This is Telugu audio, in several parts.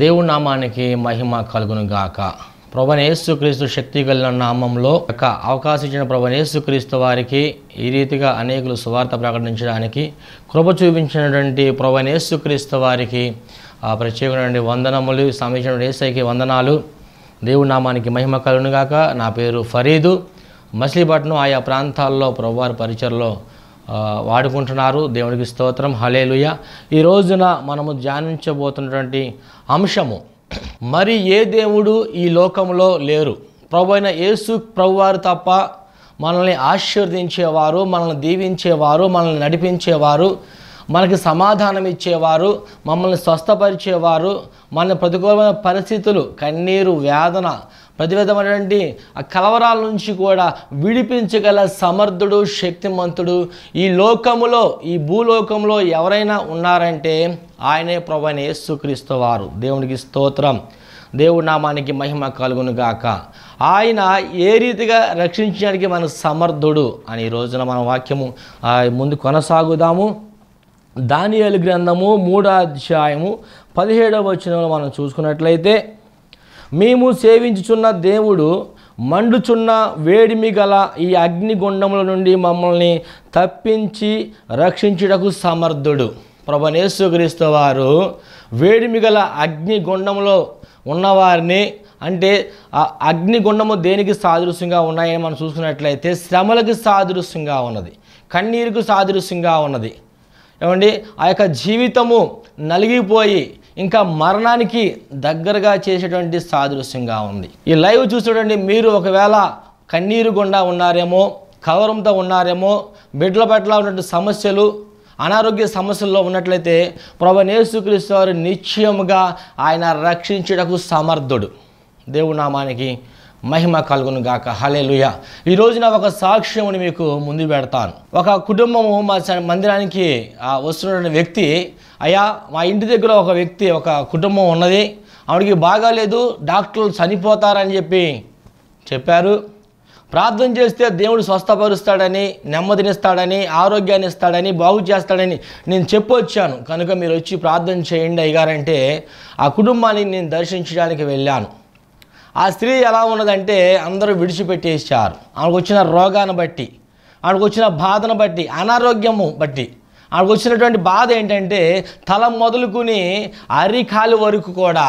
దేవుడి నామానికి మహిమ కలుగును గాక ప్రభనేసుక్రీస్తు శక్తి కలిగిన నామంలో ఒక అవకాశం ఇచ్చిన ప్రభనేసుక్రీస్తు వారికి ఈ రీతిగా అనేకులు సువార్త ప్రకటించడానికి కృప చూపించినటువంటి ప్రభనేసుక్రీస్తు వారికి ఆ ప్రత్యేకమైన వందనములు సమీక్షణ ఏసైకి వందనాలు. దేవుడి నామానికి మహిమ కలుగును గాక నా పేరు ఫరీదు. మచిలీపట్నం ఆయా ప్రాంతాల్లో ప్రభువారి పరిచయలో వాడుకుంటున్నారు. దేవునికి స్తోత్రం. హలేలుయ ఈ రోజున మనము ధ్యానించబోతున్నటువంటి అంశము మరి ఏ దేవుడు ఈ లోకంలో లేరు? ప్రభు అయిన యేసు ప్రభువారు తప్ప మనల్ని ఆశీర్వదించేవారు మనల్ని దీవించేవారు మనల్ని నడిపించేవారు మనకి సమాధానం ఇచ్చేవారు మమ్మల్ని స్వస్థపరిచేవారు మన ప్రతికూలమైన పరిస్థితులు కన్నీరు వేదన ప్రతి విధమైనటువంటి ఆ కలవరాల నుంచి కూడా విడిపించగల సమర్థుడు శక్తిమంతుడు ఈ లోకములో ఈ భూలోకంలో ఎవరైనా ఉన్నారంటే ఆయనే ప్రభు యేసుక్రీస్తు వారు. దేవునికి స్తోత్రం. దేవుడి నామానికి మహిమ కలుగును గాక. ఆయన ఏ రీతిగా రక్షించడానికి మన సమర్థుడు అని ఈ రోజున మన వాక్యము ముందు కొనసాగుదాము. దానియలు గ్రంథము మూడో అధ్యాయము పదిహేడవ వచనంలో మనం చూసుకున్నట్లయితే మేము సేవించుచున్న దేవుడు మండుచున్న వేడిమి గల ఈ అగ్నిగుండముల నుండి మమ్మల్ని తప్పించి రక్షించుటకు సమర్థుడు. ప్రభనేశ్వక్రీస్తు వారు వేడిమి గల అగ్నిగుండంలో ఉన్నవారిని అంటే ఆ అగ్నిగుండము దేనికి సాదృశ్యంగా ఉన్నాయని మనం చూసుకున్నట్లయితే శ్రమలకు సాదృశ్యంగా ఉన్నది కన్నీరుకు సాదృశ్యంగా ఉన్నది. ఏమండి? ఆ యొక్క జీవితము నలిగిపోయి ఇంకా మరణానికి దగ్గరగా చేసేటువంటి సాదృశ్యంగా ఉంది. ఈ లైవ్ చూసేటండి మీరు ఒకవేళ కన్నీరు గుండా ఉన్నారేమో కవరంతో ఉన్నారేమో బిడ్డల పట్ల ఉన్నటువంటి సమస్యలు అనారోగ్య సమస్యల్లో ఉన్నట్లయితే ప్రభనేసుక్రీస్తు వారు నిశ్చయముగా ఆయన రక్షించుటకు సమర్థుడు. దేవునామానికి నామానికి మహిమ కలుగును గాక. హలేలుయ ఈ రోజున ఒక సాక్ష్యముని మీకు ముందు పెడతాను. ఒక కుటుంబము మా స- మందిరానికి వస్తున్న వ్యక్తి అయ్యా మా ఇంటి దగ్గర ఒక వ్యక్తి ఒక కుటుంబం ఉన్నది. ఆవిడకి బాగాలేదు డాక్టర్లు చనిపోతారని చెప్పి చెప్పారు. ప్రార్థన చేస్తే దేవుడు స్వస్థపరుస్తాడని నెమ్మదినిస్తాడని ఆరోగ్యాన్ని ఇస్తాడని బాగు చేస్తాడని నేను చెప్పొచ్చాను. కనుక మీరు వచ్చి ప్రార్థన చేయండి అయ్యారంటే ఆ కుటుంబాన్ని నేను దర్శించడానికి వెళ్ళాను. ఆ స్త్రీ ఎలా ఉన్నదంటే అందరూ విడిచిపెట్టేశారు. ఆమెకు వచ్చిన రోగాన్ని బట్టి ఆమెకు వచ్చిన బాధను బట్టి అనారోగ్యము బట్టి. ఆమెకు వచ్చినటువంటి బాధ ఏంటంటే తల మొదలుకుని అరికాలు వరకు కూడా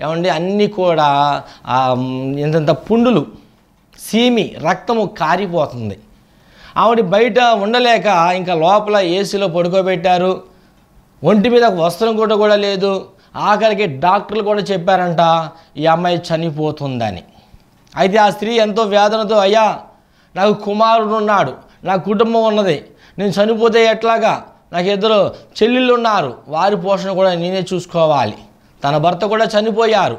ఏమండి అన్నీ కూడా ఇంతంత పుండులు సీమి రక్తము కారిపోతుంది. ఆవిడ బయట ఉండలేక ఇంకా లోపల ఏసీలో పడుకోబెట్టారు. ఒంటి మీద వస్త్రం కూడా కూడా లేదు. ఆఖరికి డాక్టర్లు కూడా చెప్పారంట ఈ అమ్మాయి చనిపోతుందని. అయితే ఆ స్త్రీ ఎంతో వేదనతో అయ్యా నాకు కుమారుడు ఉన్నాడు నా కుటుంబం ఉన్నది నేను చనిపోతే ఎట్లాగా? నాకు ఇద్దరు చెల్లెళ్ళు ఉన్నారు వారి పోషణ కూడా నేనే చూసుకోవాలి. తన భర్త కూడా చనిపోయారు.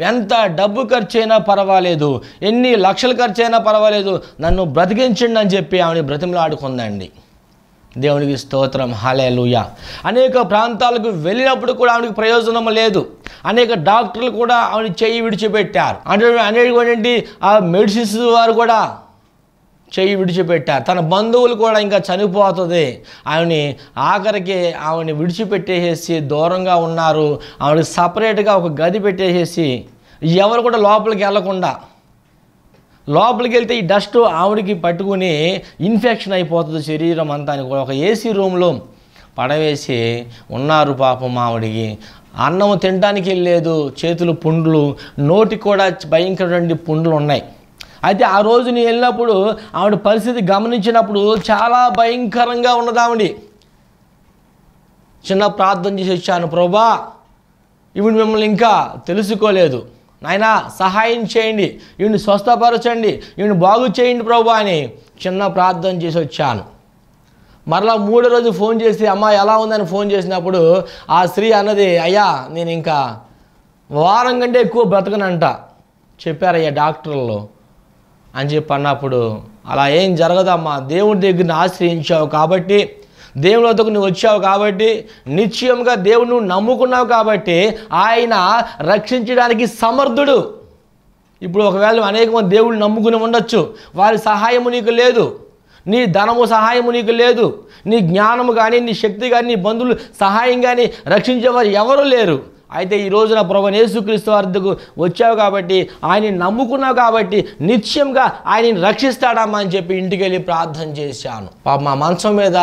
ఎంత డబ్బు ఖర్చు అయినా పర్వాలేదు ఎన్ని లక్షలు ఖర్చు అయినా పర్వాలేదు నన్ను బ్రతికించండి అని చెప్పి ఆమె బ్రతిమలాడుకుందండి. దేవునికి స్తోత్రం. హాలేలుయ అనేక ప్రాంతాలకు వెళ్ళినప్పుడు కూడా ఆవిడకి ప్రయోజనం లేదు. అనేక డాక్టర్లు కూడా ఆవిడ చెయ్యి విడిచిపెట్టారు. అంటే అనేటువంటి ఆ మెడిసిన్స్ వారు కూడా చెయ్యి విడిచిపెట్టారు. తన బంధువులు కూడా ఇంకా చనిపోతుంది. ఆమెని ఆఖరికి ఆమెని విడిచిపెట్టేసేసి దూరంగా ఉన్నారు. ఆవిడకి సపరేట్గా ఒక గది పెట్టేసేసి ఎవరు కూడా లోపలికి వెళ్ళకుండా లోపలికి వెళ్తే ఈ డస్ట్ ఆవిడకి పట్టుకుని ఇన్ఫెక్షన్ అయిపోతుంది శరీరం అంతా అని కూడా ఒక ఏసీ రూమ్లో పడవేసి ఉన్నారు పాపం ఆవిడికి. అన్నం తినడానికి వెళ్ళలేదు చేతులు పుండ్లు నోటికి కూడా భయంకరమైన పుండ్లు ఉన్నాయి. అయితే ఆ రోజు నేను వెళ్ళినప్పుడు ఆవిడ పరిస్థితి గమనించినప్పుడు చాలా భయంకరంగా ఉన్నది ఆవిడ. చిన్న ప్రార్థన చేసి వచ్చాను ప్రభా ఇవి మిమ్మల్ని ఇంకా తెలుసుకోలేదు. నాయనా సహాయం చేయండి. ఈవిని స్వస్థపరచండి. ఈయన బాగు చేయండి ప్రభు అని చిన్న ప్రార్థన చేసి వచ్చాను. మరలా మూడో రోజు ఫోన్ చేసి అమ్మ ఎలా ఉందని ఫోన్ చేసినప్పుడు ఆ స్త్రీ అన్నది అయ్యా నేను ఇంకా వారం కంటే ఎక్కువ బ్రతకనంట. చెప్పారయ్యా డాక్టర్లు. అని చెప్పి అన్నప్పుడు అలా ఏం జరగదమ్మా. దేవుడి దగ్గరని ఆశ్రయించావు కాబట్టి దేవుని వద్దకు నువ్వు వచ్చావు కాబట్టి నిశ్చయంగా దేవుడు నువ్వు నమ్ముకున్నావు కాబట్టి ఆయన రక్షించడానికి సమర్థుడు. ఇప్పుడు ఒకవేళ అనేక మంది దేవుళ్ళు నమ్ముకుని ఉండొచ్చు. వారి సహాయము నీకు లేదు. నీ ధనము సహాయము నీకు లేదు. నీ జ్ఞానము కానీ నీ శక్తి కానీ నీ బంధువులు సహాయం కానీ రక్షించేవారు ఎవరు లేరు. అయితే ఈ రోజున ప్రభు యేసుక్రీస్తు వారికి వచ్చావు కాబట్టి ఆయన్ని నమ్ముకున్నావు కాబట్టి నిత్యంగా ఆయనని రక్షిస్తాడమ్మా అని చెప్పి ఇంటికి వెళ్ళి ప్రార్థన చేశాను. పాప మా మంచం మీద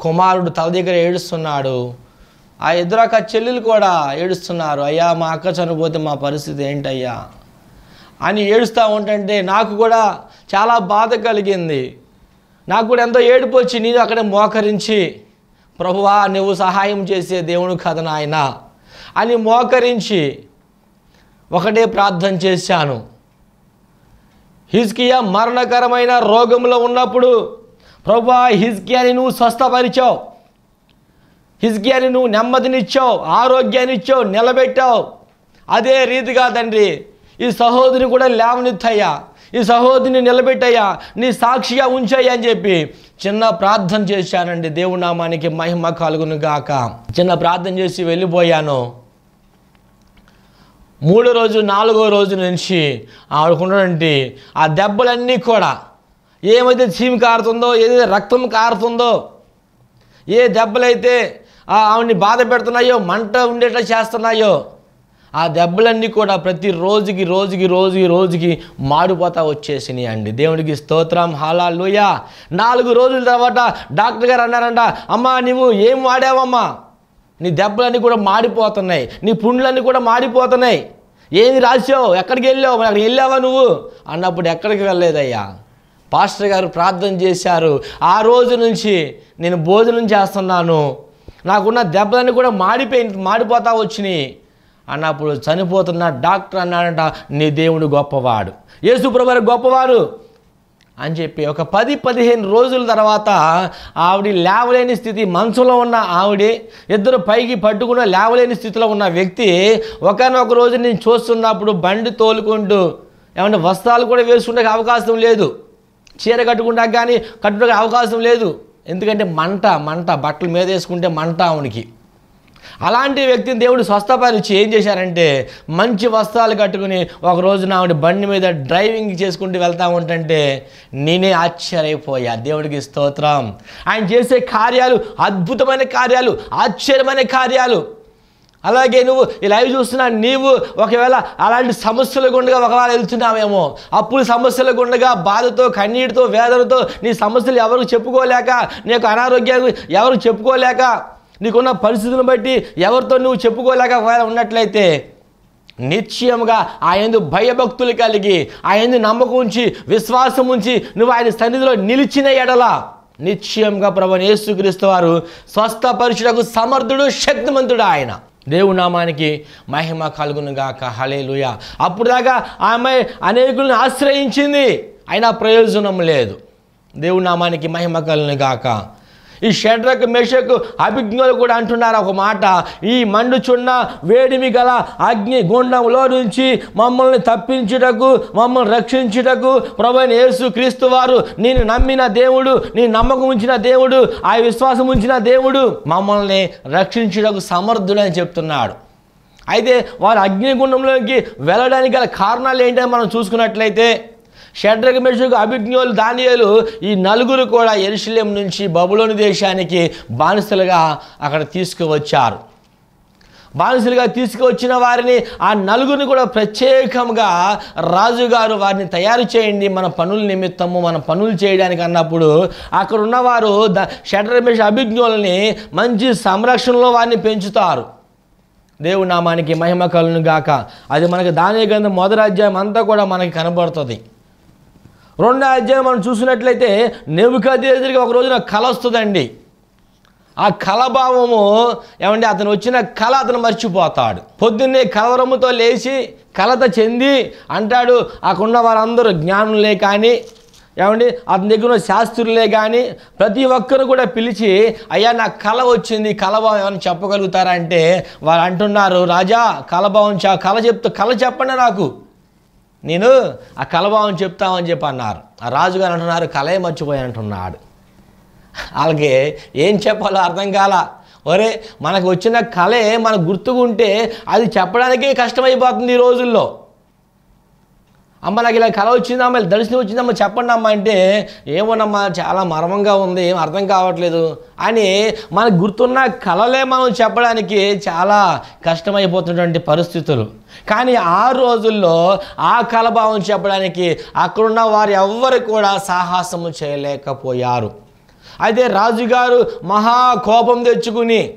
కుమారుడు తల దగ్గర ఏడుస్తున్నాడు. ఆ ఇద్దరు అక్క చెల్లెలు కూడా ఏడుస్తున్నారు. అయ్యా మా అక్క చనిపోతే మా పరిస్థితి ఏంటయ్యా? అని ఏడుస్తూ ఉంటుంటే నాకు కూడా చాలా బాధ కలిగింది. నాకు కూడా ఎంతో ఏడుపు వచ్చి నేను అక్కడే మోకరించి ప్రభువా నువ్వు సహాయం చేసే దేవుడు కథ నాయన అని మోకరించి ఒకటే ప్రార్థన చేశాను. హిజ్కియా మరణకరమైన రోగంలో ఉన్నప్పుడు ప్రభువా హిజ్కియాని నువ్వు స్వస్థపరిచావు. హిజ్కియాని నువ్వు నెమ్మదినిచ్చావు ఆరోగ్యాన్ని ఇచ్చావు నిలబెట్టావు. అదే రీతిగా తండ్రి ఈ సహోదరిని కూడా లేవనెత్తయ్యా. ఈ సహోదరిని నిలబెట్టయ్యా. నీ సాక్షిగా ఉంచాయి అని చెప్పి చిన్న ప్రార్థన చేశానండి. దేవునామానికి మహిమ కలుగును గాక. చిన్న ప్రార్థన చేసి వెళ్ళిపోయాను. మూడో రోజు నాలుగో రోజు నుంచి ఆడుకున్నటువంటి ఆ దెబ్బలన్నీ కూడా ఏమైతే చీమి కారుతుందో ఏదైతే రక్తం కారుతుందో ఏ దెబ్బలైతే ఆవిడ్ని బాధ పెడుతున్నాయో మంట ఉండేట్లా చేస్తున్నాయో ఆ దెబ్బలన్నీ కూడా ప్రతి రోజుకి రోజుకి రోజుకి రోజుకి మాడిపోతా వచ్చేసినాయి అండి. దేవునికి స్తోత్రం. హాలాలుయ నాలుగు రోజుల తర్వాత డాక్టర్ గారు అన్నారంట అమ్మా నువ్వు ఏం వాడావమ్మా? నీ దెబ్బలన్నీ కూడా మాడిపోతున్నాయి. నీ పుండ్లన్నీ కూడా మాడిపోతున్నాయి. ఏది రాసావు ఎక్కడికి వెళ్ళావు? అక్కడికి వెళ్ళావా నువ్వు? అన్నప్పుడు ఎక్కడికి వెళ్ళలేదయ్యా. పాస్టర్ గారు ప్రార్థన చేశారు. ఆ రోజు నుంచి నేను భోజనం చేస్తున్నాను. నాకున్న దెబ్బలన్నీ కూడా మాడిపోయి మాడిపోతా వచ్చినాయి. అన్నప్పుడు చనిపోతున్న డాక్టర్ అన్నాడంట నీ దేవుడు గొప్పవాడు. యేసుప్రభు గొప్పవారు. అని చెప్పి ఒక పది పదిహేను రోజుల తర్వాత ఆవిడ లేవలేని స్థితి మంచంలో ఉన్న ఆవిడ ఇద్దరు పైకి పట్టుకున్న లేవలేని స్థితిలో ఉన్న వ్యక్తి ఒకనొక రోజు నేను చూస్తున్నప్పుడు బండి తోలుకుంటూ ఏమంటే వస్త్రాలు కూడా వేసుకుంటే అవకాశం లేదు. చీర కట్టుకుంటా కానీ కట్టుకునే అవకాశం లేదు. ఎందుకంటే మంట మంట బట్టలు మీద వేసుకుంటే మంట ఆవునికి. అలాంటి వ్యక్తిని దేవుడు స్వస్థపరిచి ఏం చేశారంటే మంచి వస్త్రాలు కట్టుకుని ఒక రోజున ఆవిడ బండి మీద డ్రైవింగ్ చేసుకుంటూ వెళ్తా ఉంటంటే నేనే ఆశ్చర్యపోయా. దేవుడికి స్తోత్రం. ఆయన చేసే కార్యాలు అద్భుతమైన కార్యాలు ఆశ్చర్యమైన కార్యాలు. అలాగే నువ్వు ఈ లైవ్ చూస్తున్నా నీవు ఒకవేళ అలాంటి సమస్యల గుండగా ఒకవేళ వెళ్తున్నావేమో అప్పుల సమస్యల గుండగా బాధతో కన్నీటితో వేదనతో నీ సమస్యలు ఎవరికి చెప్పుకోలేక నీకు అనారోగ్యాలు ఎవరికి చెప్పుకోలేక నీకున్న పరిస్థితులను బట్టి ఎవరితో నువ్వు చెప్పుకోలేక ఒకవేళ ఉన్నట్లయితే నిశ్చయముగా ఆయన భయభక్తులు కలిగి ఆయన నమ్మకం ఉంచి విశ్వాసం ఉంచి నువ్వు ఆయన సన్నిధిలో నిలిచిన ఎడల నిశ్చయంగా ప్రభు యేసుక్రీస్తు వారు స్వస్థపరుచుటకు సమర్థుడు శక్తిమంతుడు ఆయన. దేవునామానికి మహిమ కలుగునుగాక. హలేలుయ అప్పుడు దాకా ఆమె అనేకులను ఆశ్రయించింది. అయినా ప్రయోజనం లేదు. దేవునామానికి మహిమ కలుగునుగాక. ఈ షడ్రకు మెషకు అభిజ్ఞులు కూడా అంటున్నారు ఒక మాట. ఈ మండుచున్న వేడిమి గల అగ్ని గుండంలో నుంచి మమ్మల్ని తప్పించుటకు మమ్మల్ని రక్షించుటకు ప్రభుత్వ యేసు క్రీస్తు వారు నేను నమ్మిన దేవుడు నీ నమ్మకం ఉంచిన దేవుడు ఆ విశ్వాసం ఉంచిన దేవుడు మమ్మల్ని రక్షించుటకు సమర్థుడని చెప్తున్నాడు. అయితే వారు అగ్నిగుండంలోకి వెళ్ళడానికి గల కారణాలు ఏంటని మనం చూసుకున్నట్లయితే షడ్రగ మెషకు అభిజ్ఞులు దానియాలు ఈ నలుగురు కూడా ఎరుశల్యం నుంచి బబులోని దేశానికి బానిసలుగా అక్కడ తీసుకువచ్చారు. బానిసలుగా తీసుకువచ్చిన వారిని ఆ నలుగురిని కూడా ప్రత్యేకంగా రాజుగారు వారిని తయారు చేయండి. మన పనుల నిమిత్తము మన పనులు చేయడానికి అన్నప్పుడు అక్కడ ఉన్నవారు ద షడ్రమేష అభిజ్ఞులని మంచి సంరక్షణలో వారిని పెంచుతారు. దేవుడి నామానికి మహిమ కలును గాక అది మనకు దాని గ్రంథం మొదటి అధ్యాయం అంతా కూడా మనకి కనబడుతుంది. రెండో అధ్యాయం మనం చూసినట్లయితే నెబుకదేజరికి ఒక రోజున కళ వస్తుందండి. ఆ కలభావము ఏమంటే అతను వచ్చిన కళ అతను మర్చిపోతాడు. పొద్దున్నే కలవరముతో లేచి కలత చెంది అంటాడు అక్కడున్న వారందరూ జ్ఞానులే కానీ ఏమండి అతని దగ్గర ఉన్న శాస్త్రులే కానీ ప్రతి ఒక్కరు కూడా పిలిచి అయ్యా నాకు కళ వచ్చింది కలభావం ఏమైనా చెప్పగలుగుతారా? అంటే వారు అంటున్నారు రాజా కలభావం చా కళ చెప్తూ కళ చెప్పండి నాకు. నేను ఆ కలభావం చెప్తామని చెప్పి అన్నారు. ఆ రాజుగారు అంటున్నారు కలయ మర్చిపోయాను అంటున్నాడు అలాగే ఏం చెప్పాలో అర్థం కాల. ఒరే మనకు వచ్చిన కళే మనకు గుర్తుకుంటే అది చెప్పడానికే కష్టమైపోతుంది ఈ రోజుల్లో. అమ్మ నాకు ఇలా కళ వచ్చిందమ్మా ఇలా దర్శనం వచ్చిందమ్మా చెప్పండి అమ్మా అంటే ఏమోనమ్మా చాలా మర్మంగా ఉంది ఏం అర్థం కావట్లేదు. అని మనకు గుర్తున్న కళలే మనం చెప్పడానికి చాలా కష్టమైపోతున్నటువంటి పరిస్థితులు. కానీ ఆ రోజుల్లో ఆ కలభావం చెప్పడానికి అక్కడున్న వారు ఎవ్వరు కూడా సాహసము చేయలేకపోయారు. అయితే రాజుగారు మహా కోపం తెచ్చుకుని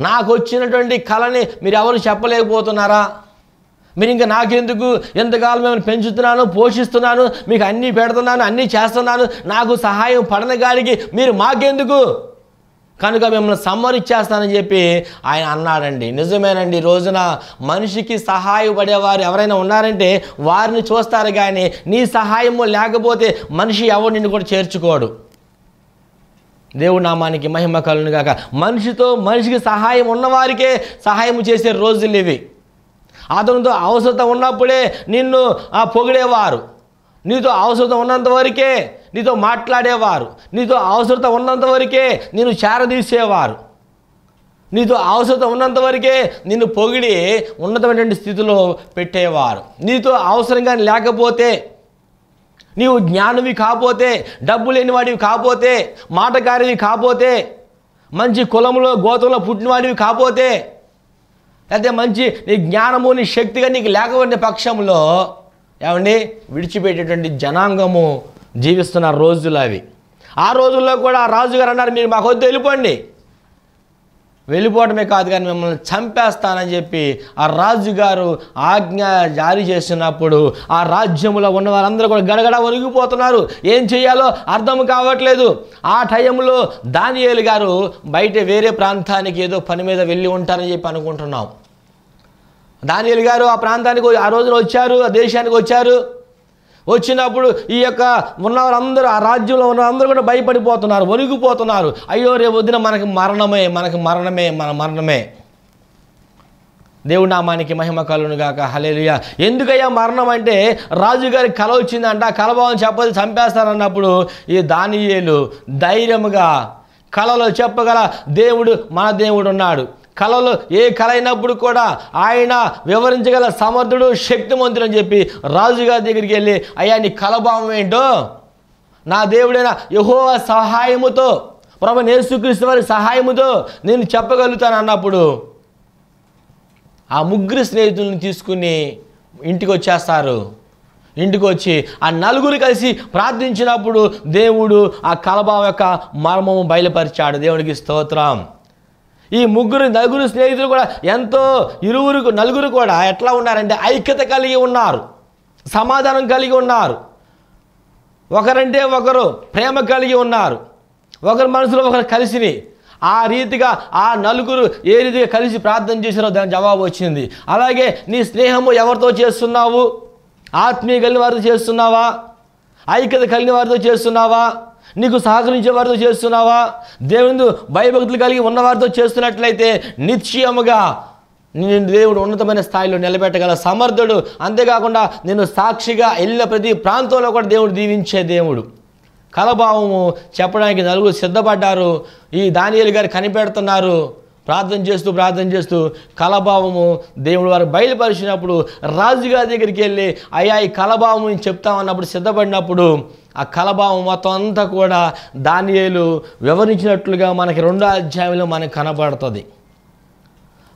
నాకు వచ్చినటువంటి కళని మీరు ఎవరు చెప్పలేకపోతున్నారా? మీరు ఇంకా నాకెందుకు? ఎంతకాలం మిమ్మల్ని పెంచుతున్నాను పోషిస్తున్నాను మీకు అన్నీ పెడుతున్నాను అన్నీ చేస్తున్నాను నాకు సహాయం పడని గారికి మీరు మాకెందుకు? కనుక మిమ్మల్ని సమ్మరిచ్చేస్తానని చెప్పి ఆయన అన్నాడండి. నిజమేనండి రోజున మనిషికి సహాయపడేవారు ఎవరైనా ఉన్నారంటే వారిని చూస్తారు కానీ నీ సహాయము లేకపోతే మనిషి ఎవరు నిన్ను కూడా చేర్చుకోడు. దేవుడు నామానికి మహిమ కలును మనిషితో మనిషికి సహాయం ఉన్నవారికే సహాయం చేసే రోజులు ఇవి. అతనితో అవసరత ఉన్నప్పుడే నిన్ను పొగిడేవారు. నీతో అవసరం ఉన్నంత వరకే నీతో మాట్లాడేవారు. నీతో అవసరత ఉన్నంత వరకే నిన్ను చేరదీసేవారు. నీతో అవసరత ఉన్నంత వరకే నిన్ను పొగిడి ఉన్నతమైనటువంటి స్థితిలో పెట్టేవారు. నీతో అవసరంగా లేకపోతే నీవు జ్ఞానివి కాపోతే డబ్బు లేనివాడివి కాపోతే మాటకారివి కాపోతే మంచి కులంలో గోతంలో పుట్టినవాడివి కాపోతే లేకపోతే మంచి నీ జ్ఞానము నీ శక్తిగా నీకు లేకపోయిన పక్షంలో ఏమండి? విడిచిపెట్టేటువంటి జనాంగము జీవిస్తున్న రోజులు అవి. ఆ రోజుల్లో కూడా రాజుగారు అన్నారు మీరు మాకు వద్దు వెళ్ళిపోండి. వెళ్ళిపోవడమే కాదు కానీ మిమ్మల్ని చంపేస్తానని చెప్పి ఆ రాజుగారు ఆజ్ఞ జారీ చేసినప్పుడు ఆ రాజ్యంలో ఉన్న వారందరూ కూడా గడగడ ఒరిగిపోతున్నారు. ఏం చేయాలో అర్థం కావట్లేదు. ఆ టైంలో దానియేలు గారు బయట వేరే ప్రాంతానికి ఏదో పని మీద వెళ్ళి ఉంటారని చెప్పి అనుకుంటున్నాం. దానియేలు గారు ఆ ప్రాంతానికి ఆ రోజున వచ్చారు ఆ దేశానికి వచ్చారు. వచ్చినప్పుడు ఈ యొక్క ఉన్నవారందరూ ఆ రాజ్యంలో ఉన్న అందరూ కూడా భయపడిపోతున్నారు వణిగిపోతున్నారు అయ్యో రేపు వదిన మనకి మరణమే మనకి మరణమే మన మరణమే. దేవుడి నామానికి మహిమ కలును గాక. హలేలుయా ఎందుకయ్యా మరణం అంటే రాజుగారి కల వచ్చిందంట ఆ కలభావం చెప్పదు చంపేస్తారన్నప్పుడు ఈ దానియేలు ధైర్యముగా కళలో చెప్పగల దేవుడు మన దేవుడు ఉన్నాడు. కళలు ఏ కళ అయినప్పుడు కూడా ఆయన వివరించగల సమర్థుడు శక్తిమంతుడు అని చెప్పి రాజుగారి దగ్గరికి వెళ్ళి అయ్యా నీ కలభావం ఏంటో? నా దేవుడైన యహో సహాయముతో ప్రభు నేసుక్రీస్తు వారి సహాయముతో నేను చెప్పగలుగుతాను అన్నప్పుడు ఆ ముగ్గురు స్నేహితులను తీసుకుని ఇంటికి వచ్చేస్తారు. ఇంటికి వచ్చి ఆ నలుగురు కలిసి ప్రార్థించినప్పుడు దేవుడు ఆ కలభావం యొక్క మర్మము బయలుపరిచాడు. దేవునికి స్తోత్రం. ఈ ముగ్గురు నలుగురు స్నేహితులు కూడా ఎంతో ఇరువురు నలుగురు కూడా ఎట్లా ఉన్నారంటే ఐక్యత కలిగి ఉన్నారు సమాధానం కలిగి ఉన్నారు. ఒకరంటే ఒకరు ప్రేమ కలిగి ఉన్నారు. ఒకరి మనసులో ఒకరు కలిసిని ఆ రీతిగా ఆ నలుగురు ఏ రీతిగా కలిసి ప్రార్థన చేసినో దాని జవాబు వచ్చింది. అలాగే నీ స్నేహము ఎవరితో చేస్తున్నావు? ఆత్మీయ కలిగిన వారితో చేస్తున్నావా? ఐక్యత కలిగిన వారితో చేస్తున్నావా? నీకు సహకరించేవారితో చేస్తున్నావా? దేవుని భయభక్తులు కలిగి ఉన్నవారితో చేస్తున్నట్లయితే నిశ్చయముగా నేను దేవుడు ఉన్నతమైన స్థాయిలో నిలబెట్టగల సమర్థుడు. అంతేకాకుండా నేను సాక్షిగా వెళ్ళిన ప్రతి ప్రాంతంలో కూడా దేవుడు దీవించే దేవుడు. కలభావము చెప్పడానికి నలుగురు సిద్ధపడ్డారు. ఈ దానియలు గారు కనిపెడుతున్నారు. ప్రార్థన చేస్తూ ప్రార్థన చేస్తూ కలభావము దేవుడు వారు బయలుపరిచినప్పుడు రాజుగారి దగ్గరికి వెళ్ళి అయ్యా ఈ కలభావము నేను చెప్తామన్నప్పుడు సిద్ధపడినప్పుడు ఆ కలభావం మొత్తం అంతా కూడా దానియేలు వివరించినట్లుగా మనకి రెండో అధ్యాయంలో మనకు కనబడుతుంది.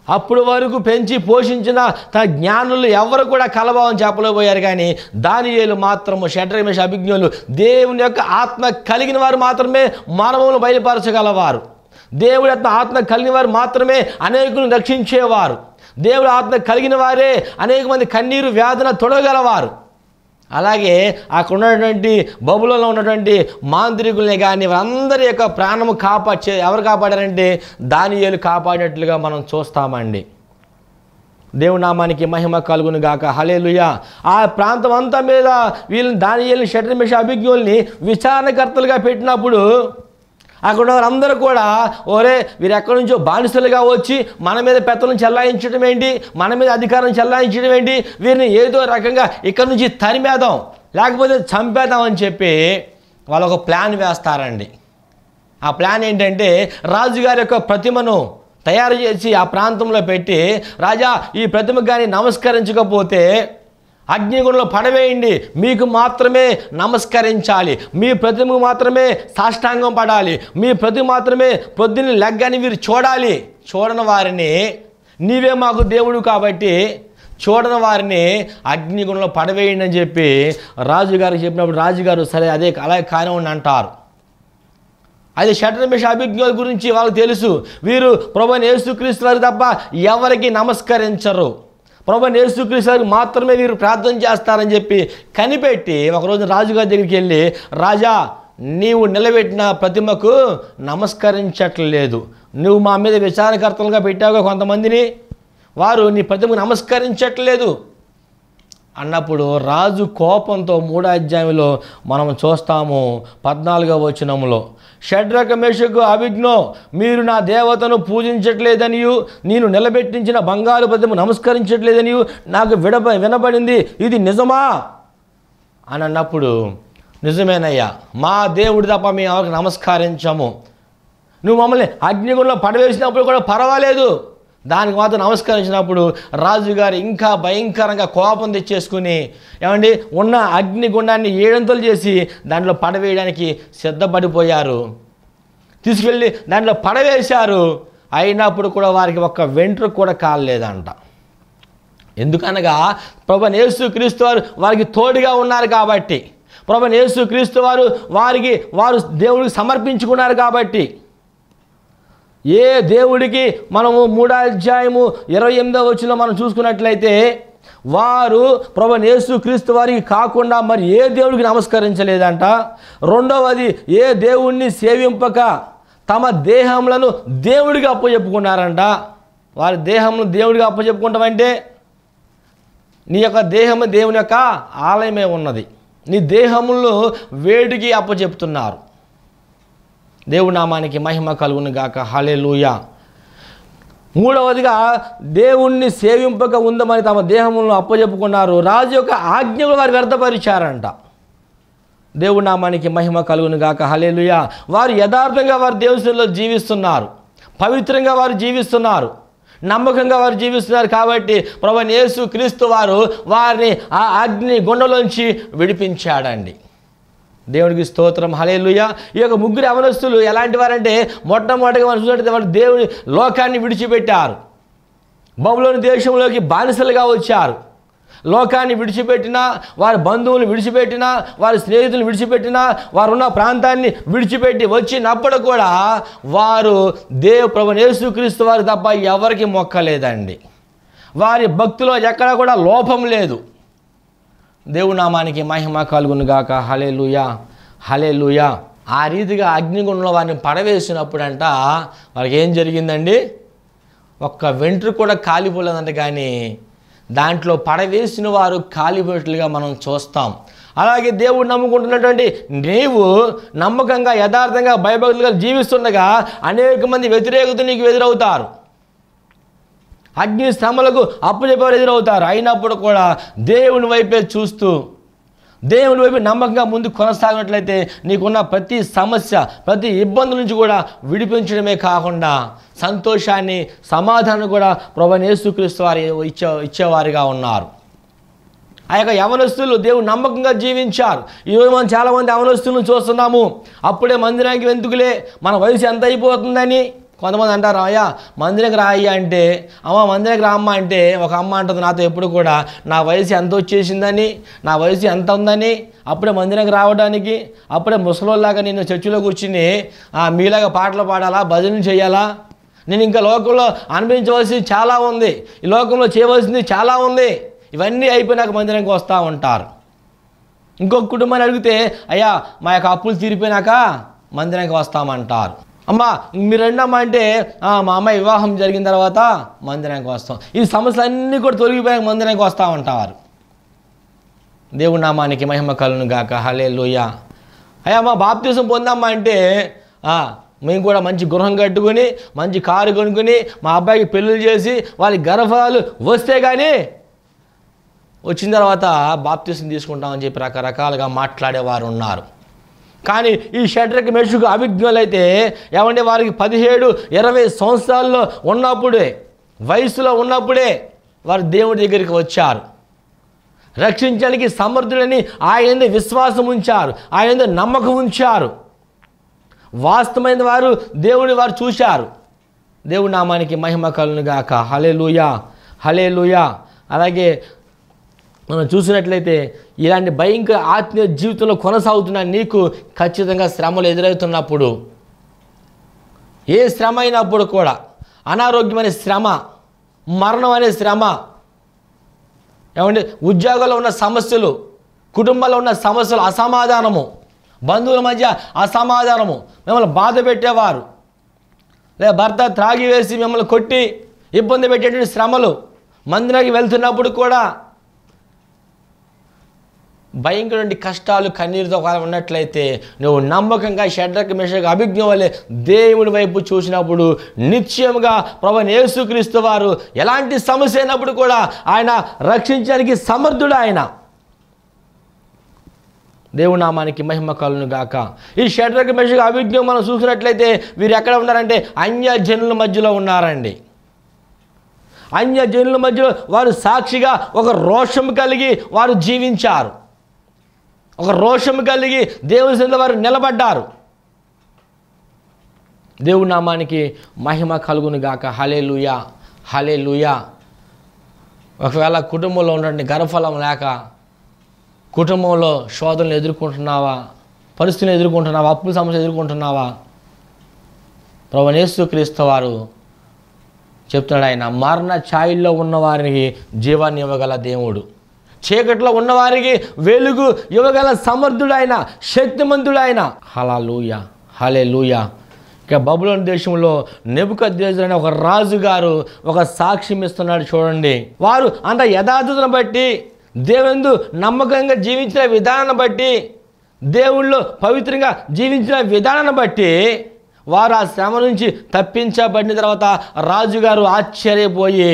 అప్పుడు వరకు పెంచి పోషించిన తన జ్ఞానులు ఎవరు కూడా కలభావం చెప్పలేకపోయారు కానీ దానియేలు మాత్రము షడ్రమేష అభిజ్ఞులు దేవుని యొక్క ఆత్మ కలిగిన వారు మాత్రమే మానవులు బయలుపరచగలవారు. దేవుడి యొక్క ఆత్మ కలిగిన వారు మాత్రమే అనేకులను రక్షించేవారు. దేవుడి ఆత్మ కలిగిన వారే అనేక మంది కన్నీరు వ్యాధన తొడగలవారు. అలాగే అక్కడ ఉన్నటువంటి బబులలో ఉన్నటువంటి మాంత్రికుల్ని కానీ వారందరి యొక్క ప్రాణము కాపాడే ఎవరు కాపాడారంటే దానియేలు కాపాడినట్లుగా మనం చూస్తామండి. దేవుడి నామానికి మహిమ కలుగును గాక. హలేలుయ ఆ ప్రాంతం అంతా మీద వీళ్ళని దానియేలు షట్రమిష అభిజ్ఞుల్ని విచారణకర్తలుగా పెట్టినప్పుడు అక్కడ వారందరూ కూడా ఒరే వీరు ఎక్కడి నుంచో బానిసలుగా వచ్చి మన మీద పెత్తలను చెల్లాయించడం ఏంటి? మన మీద అధికారం చెల్లాయించడం ఏంటి? వీరిని ఏదో రకంగా ఇక్కడి నుంచి తరిమేద్దాం లేకపోతే చంపేద్దాం అని చెప్పి వాళ్ళు ఒక ప్లాన్ వేస్తారండి. ఆ ప్లాన్ ఏంటంటే రాజుగారి యొక్క ప్రతిమను తయారు చేసి ఆ ప్రాంతంలో పెట్టి రాజా ఈ ప్రతిమకు కానీ నమస్కరించకపోతే అగ్నిగుణంలో పడవేయండి. మీకు మాత్రమే నమస్కరించాలి. మీ ప్రతిమకు మాత్రమే సాష్టాంగం పడాలి. మీ ప్రతి మాత్రమే పొద్దున్న లెగ్గని మీరు చూడాలి. చూడని వారిని నీవే మాకు దేవుడు కాబట్టి చూడని వారిని అగ్నిగుణంలో పడవేయండి అని చెప్పి రాజుగారికి చెప్పినప్పుడు రాజుగారు సరే అదే అలాగే కానివ్వండి అంటారు. అది షటర్మిష అభిజ్ఞుల గురించి వాళ్ళకి తెలుసు. వీరు ప్రభు యేసుక్రీస్తు వారు తప్ప ఎవరికి నమస్కరించరు. ప్రభు యేసుక్రీస్తు మాత్రమే వీరు ప్రార్థన చేస్తారని చెప్పి కనిపెట్టి ఒకరోజు రాజుగారి దగ్గరికి వెళ్ళి రాజా నీవు నిలబెట్టిన ప్రతిమకు నమస్కరించట్లేదు. నువ్వు మా మీద విచారకర్తలుగా పెట్టావుగా కొంతమందిని. వారు నీ ప్రతిమకు నమస్కరించట్లేదు. అన్నప్పుడు రాజు కోపంతో మూడో అధ్యాయంలో మనం చూస్తాము పద్నాలుగవ వచనంలో షడ్రక మేషకు అభిజ్ఞో మీరు నా దేవతను పూజించట్లేదనియు నేను నిలబెట్టించిన బంగారు ప్రతిమ నమస్కరించట్లేదనియు నాకు విడబ వినబడింది ఇది నిజమా? అని అన్నప్పుడు నిజమేనయ్యా మా దేవుడి తప్ప మేము ఎవరికి నమస్కరించము. నువ్వు మమ్మల్ని అగ్నిగుండంలో పడవేసినప్పుడు కూడా పర్వాలేదు. దానికి మాత్రం నమస్కరించినప్పుడు రాజుగారు ఇంకా భయంకరంగా కోపం తెచ్చేసుకుని ఏమండి ఉన్న అగ్నిగుండాన్ని ఏడంతలు చేసి దాంట్లో పడవేయడానికి సిద్ధపడిపోయారు. తీసుకెళ్ళి దాంట్లో పడవేశారు. అయినప్పుడు కూడా వారికి ఒక్క వెంట్రుక కూడా కాలేదంట. ఎందుకనగా ప్రభు యేసు క్రీస్తు వారు వారికి తోడుగా ఉన్నారు కాబట్టి ప్రభు యేసు క్రీస్తు వారు వారికి వారు దేవుడికి సమర్పించుకున్నారు కాబట్టి ఏ దేవుడికి మనము మూడాధ్యాయము ఇరవై ఎనిమిదో వచ్చిన మనం చూసుకున్నట్లయితే వారు ప్రభు యేసు క్రీస్తు వారికి కాకుండా మరి ఏ దేవుడికి నమస్కరించలేదంట? రెండవది ఏ దేవుణ్ణి సేవింపక తమ దేహములను దేవుడికి అప్పచెప్పుకున్నారంట వారి దేహమును దేవుడికి అప్పచెప్పుకుంటామంటే నీ యొక్క దేహము దేవుని యొక్క ఆలయమే ఉన్నది. నీ దేహములను వేడికి అప్పచెప్తున్నారు దేవునామానికి మహిమ కలుగును గాక. హలెలుయా మూడవదిగా దేవుణ్ణి సేవింపక ఉందమని తమ దేహములను అప్పచెప్పుకున్నారు రాజు యొక్క ఆజ్ఞలు వారు వ్యర్థపరిచారంట. దేవునామానికి మహిమ కలుగును గాక. హలేలుయా వారు యథార్థంగా వారు దేవునిలో జీవిస్తున్నారు. పవిత్రంగా వారు జీవిస్తున్నారు. నమ్మకంగా వారు జీవిస్తున్నారు కాబట్టి ప్రభు యేసు క్రీస్తు వారు వారిని ఆ అగ్ని గుండలోంచి విడిపించాడండి. దేవుడికి స్తోత్రం. హలేలుయ ఈ యొక్క ముగ్గురు అవనస్తులు ఎలాంటి వారంటే మొట్టమొదటిగా మనం చూసినట్టు వాళ్ళు దేవుని లోకాన్ని విడిచిపెట్టారు. బహులోని దేశంలోకి బానిసలుగా వచ్చారు. లోకాన్ని విడిచిపెట్టినా వారి బంధువులు విడిచిపెట్టినా వారి స్నేహితులు విడిచిపెట్టినా వారు ఉన్న ప్రాంతాన్ని విడిచిపెట్టి వచ్చినప్పుడు కూడా వారు దేవ ప్రభు యేసుక్రీస్తు వారు తప్ప ఎవరికి మొక్కలేదండి. వారి భక్తిలో ఎక్కడ కూడా లోపం లేదు. దేవునామానికి మహిమ హలే గాక హలేలుయా హలేలుయా ఆ రీతిగా అగ్నిగుండంలో వారిని పడవేసినప్పుడంట వాళ్ళకి ఏం జరిగిందండి? ఒక్క వెంట్రు కూడా కాలిపోలేదంట కానీ దాంట్లో పడవేసిన వారు కాలిపోయేట్లుగా మనం చూస్తాం. అలాగే దేవుడు నమ్ముకుంటున్నటువంటి నీవు నమ్మకంగా యథార్థంగా భయభక్తులుగా జీవిస్తుండగా అనేక మంది వ్యతిరేకత నీకు ఎదురవుతారు. అగ్ని శ్రమలకు అప్పచెప్పేవారు ఎదురవుతారు. అయినప్పుడు కూడా దేవుని వైపే చూస్తూ దేవుని వైపు నమ్మకంగా ముందు కొనసాగినట్లయితే నీకున్న ప్రతి సమస్య ప్రతి ఇబ్బంది నుంచి కూడా విడిపించడమే కాకుండా సంతోషాన్ని సమాధానం కూడా ప్రభు యేసుక్రీస్తు వారి ఇచ్చే ఇచ్చేవారిగా ఉన్నారు. ఆ యొక్క యవనస్తులు దేవుడు నమ్మకంగా జీవించారు. ఈరోజు మనం చాలామంది యవనస్తులను చూస్తున్నాము. అప్పుడే మందిరానికి ఎందుకులే? మన వయసు ఎంత అయిపోతుందని? కొంతమంది అంటారు అయ్యా మందిరానికి రాయ్యా అంటే అమ్మ మందిరానికి రామ్మ అంటే ఒక అమ్మ అంటుంది నాతో ఎప్పుడు కూడా నా వయసు ఎంత వచ్చేసిందని నా వయసు ఎంత ఉందని అప్పుడే మందిరానికి రావడానికి అప్పుడే ముసలోళ్ళలాగా నేను చర్చిలో కూర్చుని మీలాగా పాటలు పాడాలా భజనలు చేయాలా? నేను ఇంకా లోకంలో అనిపించవలసింది చాలా ఉంది. ఈ లోకంలో చేయవలసింది చాలా ఉంది. ఇవన్నీ అయిపోయినాక మందిరానికి వస్తూ ఉంటారు. ఇంకొక కుటుంబాన్ని అడిగితే అయ్యా మా యొక్క అప్పులు తీరిపోయినాక మందిరానికి వస్తామంటారు. అమ్మ మీరు రెండమ్మా అంటే మా అమ్మాయి వివాహం జరిగిన తర్వాత మందిరానికి వస్తాం. ఈ సమస్యలు అన్నీ కూడా తొలగిపోయాక మందిరానికి వస్తామంటారు దేవుడి నామానికి మహిమ కలును గాక. హలే లోయ అయ్యా మా బాప్తీసం పొందమ్మా అంటే మేము కూడా మంచి గృహం కట్టుకుని మంచి కారు కొనుక్కుని మా అబ్బాయికి పెళ్ళిళ్ళు చేసి వాళ్ళ గర్భాలు వస్తే కానీ వచ్చిన తర్వాత బాప్తీసం తీసుకుంటామని చెప్పి రకరకాలుగా మాట్లాడేవారు ఉన్నారు కానీ ఈ షడ్రక్ మెషుకు అభిజ్ఞులైతే ఏమంటే వారికి పదిహేడు ఇరవై సంవత్సరాల్లో ఉన్నప్పుడే వయసులో ఉన్నప్పుడే వారు దేవుడి దగ్గరికి వచ్చారు. రక్షించడానికి సమర్థుడని ఆయన విశ్వాసం ఉంచారు ఆయన నమ్మకం ఉంచారు. వాస్తవమైన వారు దేవుని వారు చూశారు. దేవుడి నామానికి మహిమ కలునుగాక హలే లూయా హలే లూయా అలాగే మనం చూసినట్లయితే ఇలాంటి భయంకర ఆత్మీయ జీవితంలో కొనసాగుతున్న నీకు ఖచ్చితంగా శ్రమలు ఎదురవుతున్నప్పుడు ఏ శ్రమ అయినప్పుడు కూడా అనారోగ్యం అనే శ్రమ మరణం అనే శ్రమ ఏమంటే ఉద్యోగంలో ఉన్న సమస్యలు కుటుంబంలో ఉన్న సమస్యలు అసమాధానము బంధువుల మధ్య అసమాధానము మిమ్మల్ని బాధ పెట్టేవారు లేదా భర్త త్రాగి వేసి మిమ్మల్ని కొట్టి ఇబ్బంది పెట్టేటువంటి శ్రమలు మందిరానికి వెళ్తున్నప్పుడు కూడా భయంకరమైన కష్టాలు కన్నీరుతో ఒకవేళ ఉన్నట్లయితే నువ్వు నమ్మకంగా షడ్రక మిషక అభిజ్ఞ వలె దేవుడి వైపు చూసినప్పుడు నిశ్చయంగా ప్రభు యేసుక్రీస్తు వారు ఎలాంటి సమస్య అయినప్పుడు కూడా ఆయన రక్షించడానికి సమర్థుడు ఆయన. దేవునామానికి మహిమ కలును గాక. ఈ షడ్రక మిషక అభిజ్ఞం మనం చూసినట్లయితే వీరు ఎక్కడ ఉన్నారంటే అన్య జనుల మధ్యలో ఉన్నారండి. అన్య జనుల మధ్యలో వారు సాక్షిగా ఒక రోషం కలిగి వారు జీవించారు. ఒక రోషము కలిగి దేవుని వారు నిలబడ్డారు. దేవుడి నామానికి మహిమ కలుగును గాక. హలే లూయా హలే లూయా ఒకవేళ కుటుంబంలో ఉండండి గర్భఫలం లేక కుటుంబంలో శోధనలు ఎదుర్కొంటున్నావా? పరిస్థితులు ఎదుర్కొంటున్నావా? అప్పుల సమస్య ఎదుర్కొంటున్నావా? ప్రభనేసు క్రీస్తు వారు చెప్తాడు ఆయన మరణ ఛాయిల్లో ఉన్నవారికి జీవాన్ని ఇవ్వగల దేవుడు. చీకట్లో ఉన్నవారికి వెలుగు ఇవ్వగల సమర్థుడైన శక్తిమంతుడైన. హలా లూయ హలే లూయ ఇక బబులోని దేశంలో నెబుకద్రేజర్ అనే ఒక రాజుగారు ఒక సాక్ష్యం ఇస్తున్నాడు చూడండి. వారు అంత యథార్థతను బట్టి దేవుందు నమ్మకంగా జీవించిన విధానాన్ని బట్టి దేవుళ్ళు పవిత్రంగా జీవించిన విధానాన్ని బట్టి వారు ఆ శ్రమ నుంచి తప్పించబడిన తర్వాత రాజుగారు ఆశ్చర్యపోయి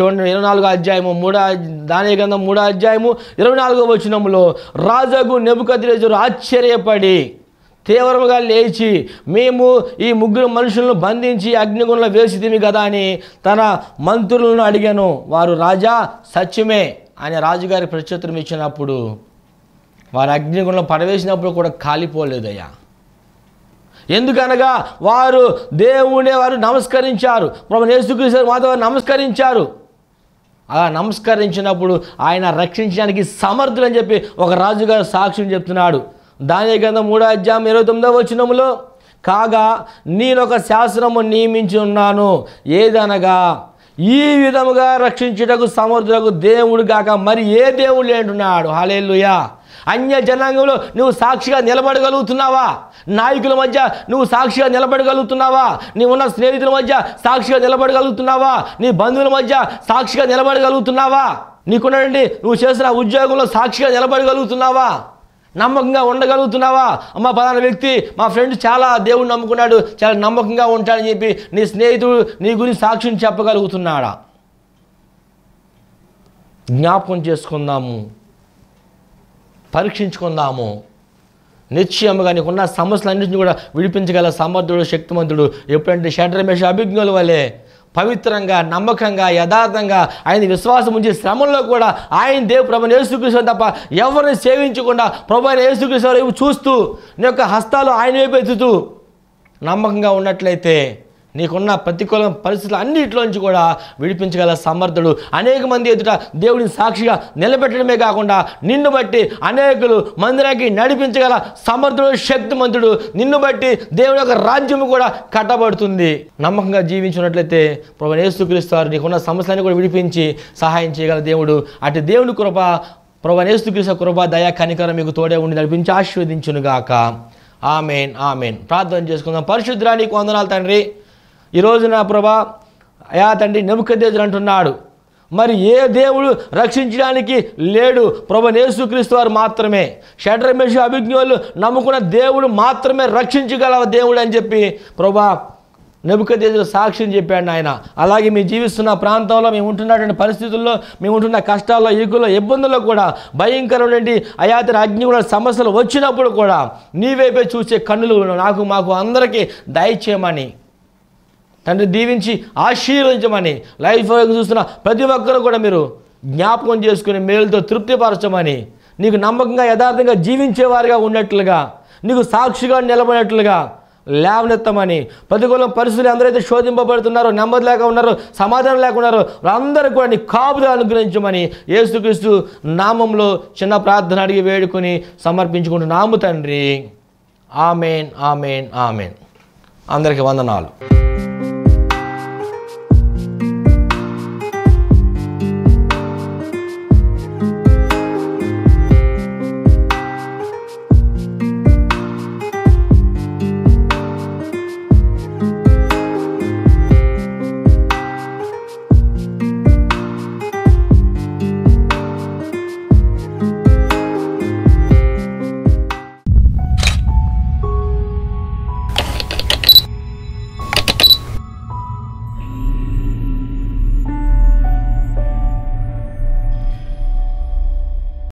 చూడండి ఇరవై నాలుగో అధ్యాయము మూడో దాని గంధం మూడో అధ్యాయము ఇరవై నాలుగో వచనంలో రాజాకు నెబుకద్రేజరు ఆశ్చర్యపడి తీవ్రముగా లేచి మేము ఈ ముగ్గురు మనుషులను బంధించి అగ్నిగుణంలో వేసిదిమి కదా అని తన మంత్రులను అడిగాను. వారు రాజా సత్యమే అని రాజుగారి ప్రత్యుత్తరం ఇచ్చినప్పుడు వారు అగ్నిగుణంలో పడవేసినప్పుడు కూడా కాలిపోలేదయ్యా. ఎందుకనగా వారు దేవుడే వారు నమస్కరించారు. ప్రభు నేసుకృష్ణ మాతో నమస్కరించారు. అలా నమస్కరించినప్పుడు ఆయన రక్షించడానికి సమర్థులని అని చెప్పి ఒక రాజుగారు సాక్ష్యం చెప్తున్నాడు. దాని కింద మూడో అధ్యాయం ఇరవై తొమ్మిదో వచ్చినములో కాగా నేనొక శాస్త్రము నియమించి ఉన్నాను. ఏదనగా ఈ విధముగా రక్షించుటకు సమర్థులకు దేవుడు కాక మరి ఏ దేవుడు లేంటున్నాడు హాలేలుయా అన్య జనాంగంలో నువ్వు సాక్షిగా నిలబడగలుగుతున్నావా? నాయకుల మధ్య నువ్వు సాక్షిగా నిలబడగలుగుతున్నావా? నీ ఉన్న స్నేహితుల మధ్య సాక్షిగా నిలబడగలుగుతున్నావా? నీ బంధువుల మధ్య సాక్షిగా నిలబడగలుగుతున్నావా? నీకున్నటువంటి నువ్వు చేసిన ఉద్యోగంలో సాక్షిగా నిలబడగలుగుతున్నావా? నమ్మకంగా ఉండగలుగుతున్నావా? అమ్మ పలానా వ్యక్తి మా ఫ్రెండ్ చాలా దేవుడు నమ్ముకున్నాడు చాలా నమ్మకంగా ఉంటాడని చెప్పి నీ స్నేహితుడు నీ గురించి సాక్షిని చెప్పగలుగుతున్నాడా? జ్ఞాపకం చేసుకుందాము. పరీక్షించుకుందాము. నిశ్చయముగా నీకున్న సమస్యలన్నింటినీ కూడా విడిపించగల సమర్థుడు శక్తిమంతుడు ఎప్పుడంటే షడ్రమేష అభిజ్ఞుల వలె పవిత్రంగా నమ్మకంగా యథార్థంగా ఆయన విశ్వాసం ఉంచి శ్రమంలో కూడా ఆయన దేవు ప్రభు యేసుకృష్ణ తప్ప ఎవరిని సేవించకుండా ప్రభు ఆయన యేసుకృష్ణ వైపు చూస్తూ నీ యొక్క హస్తాలు ఆయన వైపు ఎత్తుతూ నమ్మకంగా ఉన్నట్లయితే నీకున్న ప్రతికూల పరిస్థితులు అన్నింటిలోంచి కూడా విడిపించగల సమర్థుడు. అనేక మంది ఎదుట దేవుడిని సాక్షిగా నిలబెట్టడమే కాకుండా నిన్ను బట్టి అనేకులు మందిరానికి నడిపించగల సమర్థుడు శక్తిమంతుడు. నిన్ను బట్టి దేవుని యొక్క రాజ్యము కూడా కట్టబడుతుంది. నమ్మకంగా జీవించినట్లయితే ప్రభు యేసుక్రీస్తు వారు నీకున్న సమస్యలను కూడా విడిపించి సహాయం చేయగల దేవుడు. అటు దేవుని కృప ప్రభు యేసుక్రీస్తు కృప దయా కనికరం మీకు తోడే ఉండి నడిపించి ఆశీర్వదించునుగాక. Amen amen. ప్రార్థన చేసుకుందాం. పరిశుద్ధరా వందనాలు తండ్రి. ఈ నా ప్రభా అయా తండ్రి నెముకదేజుడు అంటున్నాడు మరి ఏ దేవుడు రక్షించడానికి లేడు? ప్రభు యేసుక్రీస్తు వారు మాత్రమే. షడ్రమేషు అభిజ్ఞులు నమ్ముకున్న దేవుడు మాత్రమే రక్షించగల దేవుడు అని చెప్పి ప్రభా నెబుకదేజుడు సాక్ష్యం చెప్పాడు ఆయన అలాగే మేము జీవిస్తున్న ప్రాంతంలో మేము ఉంటున్నటువంటి పరిస్థితుల్లో మేము ఉంటున్న కష్టాల్లో ఇరుకుల్లో ఇబ్బందుల్లో కూడా భయంకరమైనటువంటి అయాతర అగ్ని కూడా సమస్యలు వచ్చినప్పుడు కూడా నీవైపే చూసే కన్నులు నాకు మాకు అందరికీ దయచేయమని. తండ్రి దీవించి ఆశీర్వదించమని లైఫ్ చూస్తున్న ప్రతి ఒక్కరు కూడా మీరు జ్ఞాపకం చేసుకుని మేలుతో తృప్తిపరచమని నీకు నమ్మకంగా యథార్థంగా జీవించేవారిగా ఉన్నట్లుగా నీకు సాక్షిగా నిలబడినట్లుగా లేవనెత్తమని ప్రతికూలం పరిస్థితులు అందరైతే శోధింపబడుతున్నారో నెమ్మది లేక ఉన్నారో సమాధానం లేక ఉన్నారో వాళ్ళందరూ కూడా నీ కాపుద అనుగ్రహించమని యేసుక్రీస్తు నామంలో చిన్న ప్రార్థన అడిగి వేడుకొని సమర్పించుకుంటున్నాము తండ్రి. Amen amen amen. అందరికీ వందనాలు.